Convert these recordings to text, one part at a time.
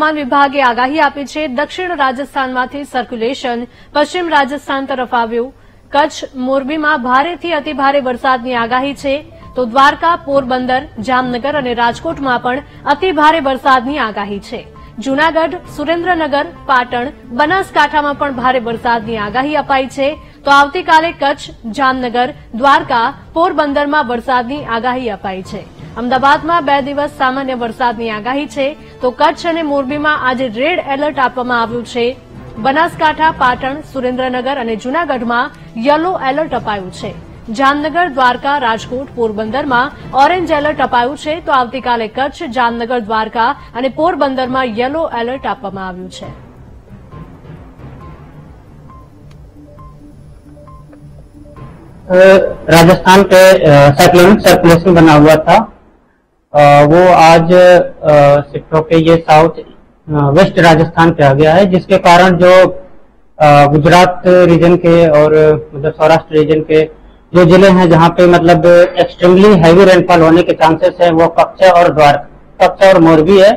હવામાન વિભાગે આગાહી આપી છે, દક્ષિણ રાજસ્થાનમાંથી સર્ક્યુલેશન પશ્ચિમ રાજસ્થાન તરફ આવ્યું. કચ્છ, મોરબીમાં ભારેથી અતિભારે વરસાદની આગાહી છે. તો દ્વારકા, પોરબંદર, જામનગર અને રાજકોટમાં પણ અતિભારે વરસાદની આગાહી છે. જૂનાગઢ, સુરેન્દ્રનગર, પાટણ, બનાસકાંઠામાં પણ ભારે વરસાદની આગાહી અપાઈ છે. તો આવતીકાલે કચ્છ, જામનગર, દ્વારકા, પોરબંદરમાં વરસાદની આગાહી અપાઈ છે. અમદાવાદમાં બે દિવસ સામાન્ય વરસાદની આગાહી છે તો કચ્છ અને મોરબીમાં આજે રેડ એલર્ટ આપવામાં આવ્યું છે બનાસકાંઠા પાટણ સુરેન્દ્રનગર અને જૂનાગઢમાં યલો એલર્ટ અપાયું છે જામનગર દ્વારકા રાજકોટ પોરબંદરમાં ઓરેન્જ એલર્ટ અપાયું છે તો આવતીકાલે કચ્છ જામનગર દ્વારકા અને પોરબંદરમાં યલો એલર્ટ આપવામાં આવ્યું છે अ, राजस्थान पे साइक्लोनिक सर्कुलेशन बना हुआ था अ, वो आज शिफ्ट होके ये साउथ वेस्ट राजस्थान पे आ गया है जिसके कारण जो गुजरात रीजन के और मतलब सौराष्ट्र रीजन के जो ज़िले हैं जहाँ पे मतलब एक्सट्रीमली हैवी रेनफॉल होने के चांसेस है वो कक्षा और द्वार कच्छ और मोरबी है।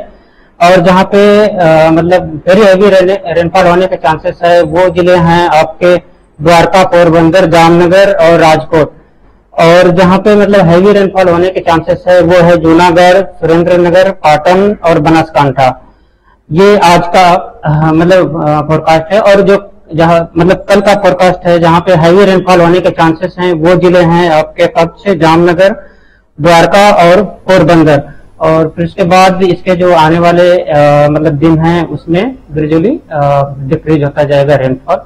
और जहाँ पे अ, मतलब वेरी हैवी रेनफॉल होने के चांसेस है वो ज़िले हैं आपके द्वारका पोरबंदर जामनगर और राजकोट। और जहाँ पे मतलब हैवी रेनफॉल होने के चांसेस है वो है जूनागढ़ सुरेंद्रनगर पाटन और बनासकांठा। ये आज का मतलब फोरकास्ट है और जो जहाँ मतलब कल का फोरकास्ट है जहाँ पे हैवी रेनफॉल होने के चांसेस हैं वो ज़िले हैं आपके कच्छ जामनगर द्वारका और पोरबंदर। और फिर उसके बाद इसके जो आने वाले अ, मतलब दिन हैं उसमें ग्रेजुअली डिक्रीज होता जाएगा रेनफॉल